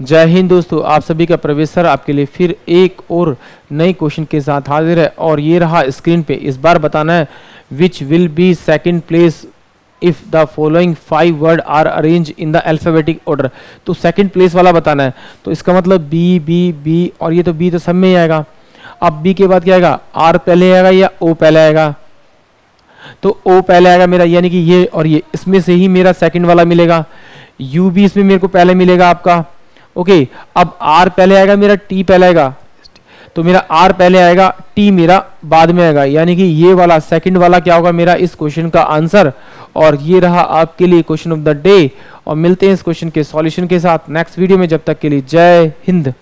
जय हिंद दोस्तों, आप सभी का प्रवेश सर आपके लिए फिर एक और नए क्वेश्चन के साथ हाजिर है और ये रहा स्क्रीन पे। इस बार बताना है which will be second place if the following five word are arrange in the alphabetic order तो सेकंड प्लेस वाला बताना है। तो इसका मतलब बी बी बी और ये तो बी तो सब में ही आएगा। अब बी के बाद क्या आएगा? आर पहले आएगा या ओ पहले आएगा? तो ओ पहले आएगा मेरा, यानी कि ये और ये, इसमें से ही मेरा सेकंड वाला मिलेगा। यू भी इसमें मेरे को पहले मिलेगा आपका। ओके अब आर पहले आएगा, मेरा टी पहले आएगा। तो मेरा आर पहले आएगा टी मेरा बाद में आएगा। यानी कि ये वाला सेकंड वाला क्या होगा मेरा इस क्वेश्चन का आंसर और ये रहा आपके लिए क्वेश्चन ऑफ़ द डे और मिलते हैं इस क्वेश्चन के सॉल्यूशन के साथ नेक्स्ट वीडियो में, जब तक के लिए जय हिंद।